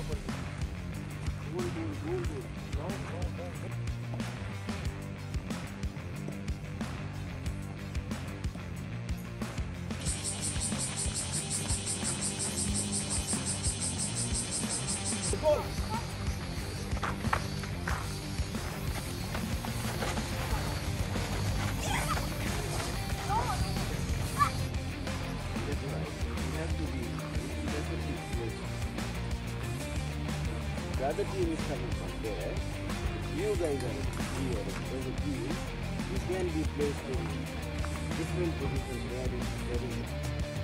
amor de Deus. Gol, gol, other team is coming from there. You guys are here as a team. You can be placed in different positions where is, where is